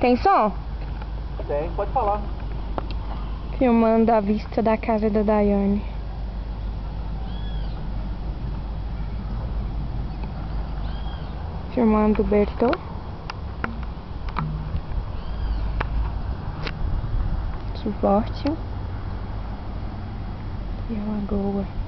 Tem som? Tem, pode falar. Filmando a vista da casa da Daiane. Filmando o Bertô. Suporte. E a lagoa.